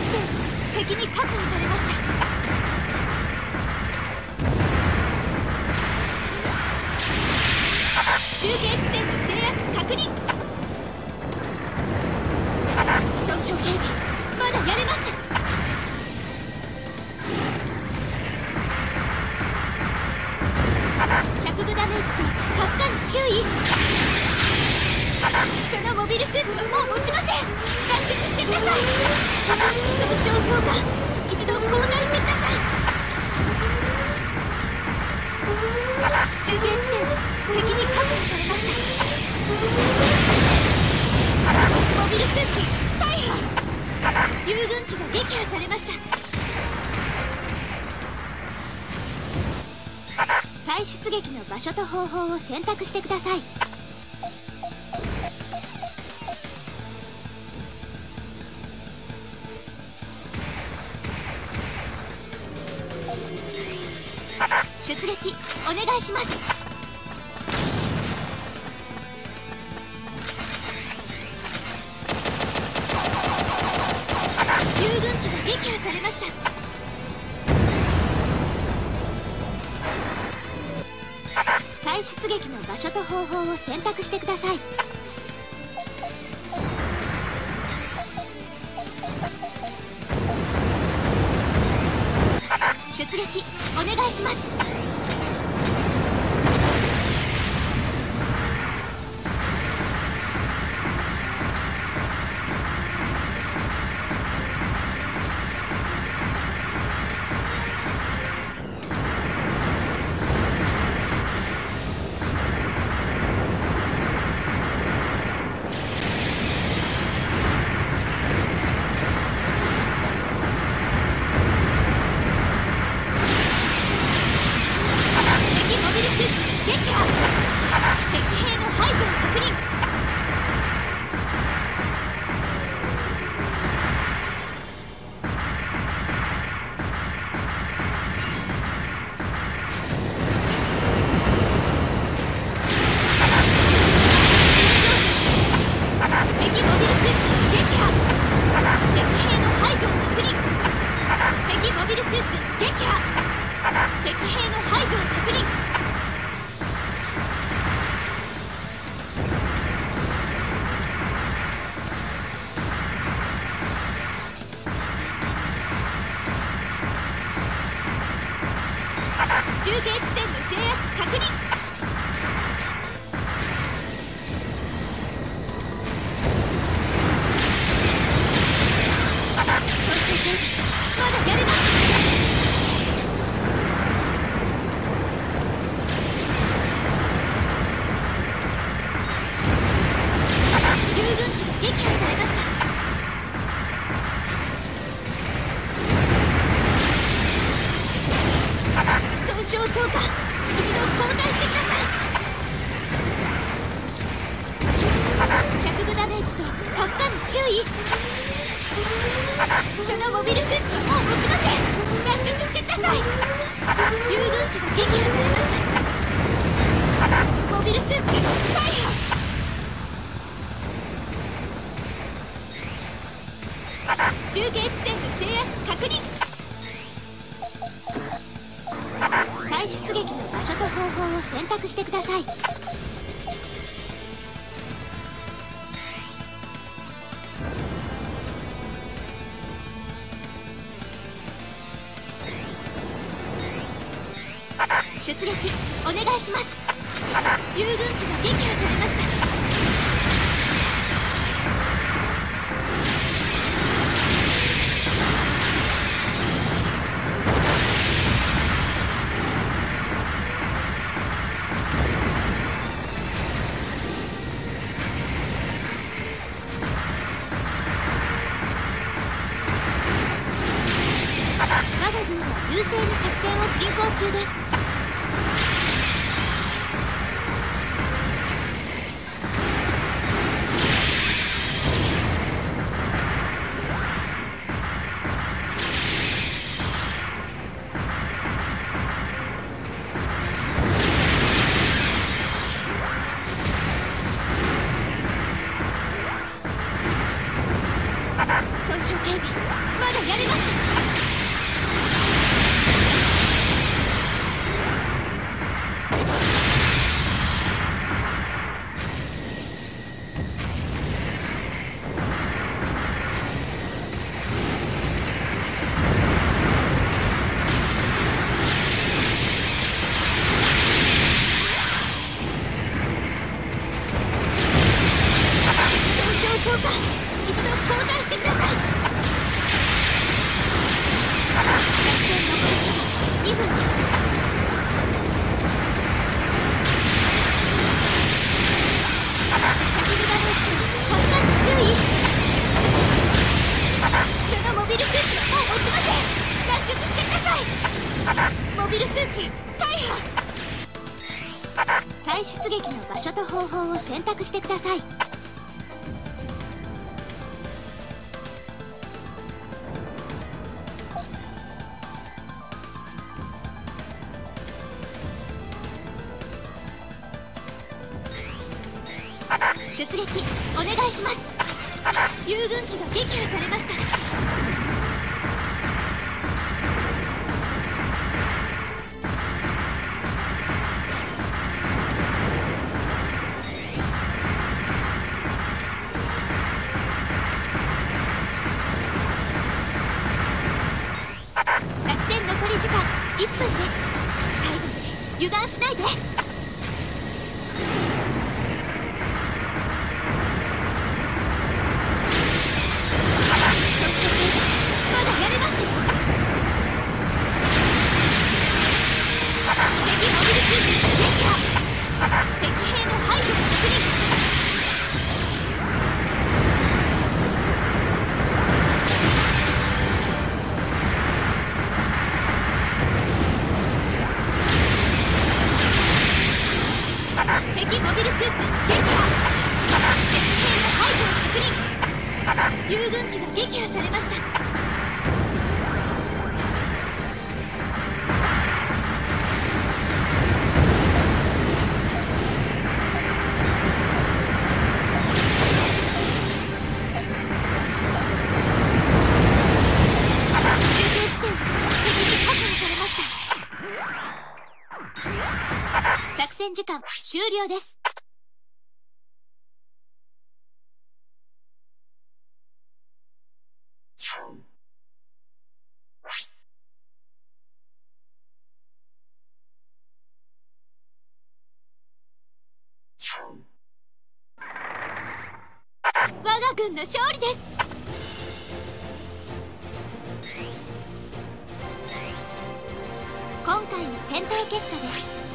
地点敵に確保されました。中継地点の制圧確認。損傷警備まだやれます。脚部ダメージと下負荷に注意。そのモビルスーツはもう持ちません脱出してください損傷増加一度交代してください中継地点敵に確保されましたモビルスーツ大破遊軍機が撃破されました再出撃の場所と方法を選択してください。撃お願いします。遊軍機が撃破されました。再出撃の場所と方法を選択してください。出撃お願いします。中継地点の制圧確認。傷増加一度交代してください。脚部ダメージと下負荷に注意。そのモビルスーツはもう持ちません。脱出してください。遊軍機が撃破してください。出撃お願いします。遊軍機が撃破する優勢に作戦を進行中です。損傷警備まだやれます。ルスーツ大破。再出撃の場所と方法を選択してください。出撃お願いします。遊軍機が撃破されました。遊軍機が撃破されました。作戦時間終了です。軍の勝利です。今回の戦闘結果です。